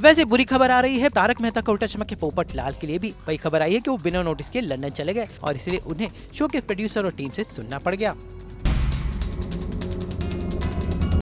वैसे बुरी खबर आ रही है, तारक मेहता का उल्टा चमक के पोपट लाल के लिए भी। वही खबर आई है कि वो बिना नोटिस के लंदन चले गए और इसलिए उन्हें शो के प्रोड्यूसर और टीम से सुनना पड़ गया।